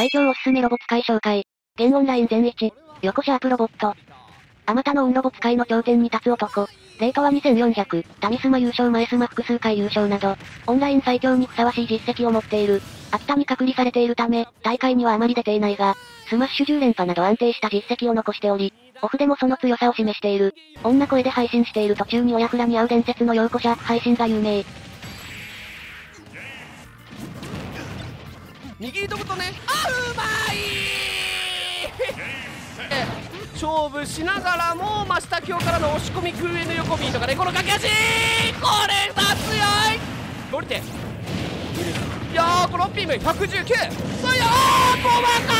最強おすすめロボ使い紹介。ゲンオンライン全1。横シャープロボット。あまたの運ロボ使いの頂点に立つ男。レートは2400、タミスマ優勝前スマ複数回優勝など、オンライン最強にふさわしい実績を持っている。秋田に隔離されているため、大会にはあまり出ていないが、スマッシュ10連覇など安定した実績を残しており、オフでもその強さを示している。女声で配信している途中に親フラに会う伝説の陽子シャープ配信が有名。握りとぶとね。あうまい。勝負しながらも真下京からの押し込み空への横ビーとかね。この駆け足。これが強い。降りて。いやーこのピーム119そい。やー細かい。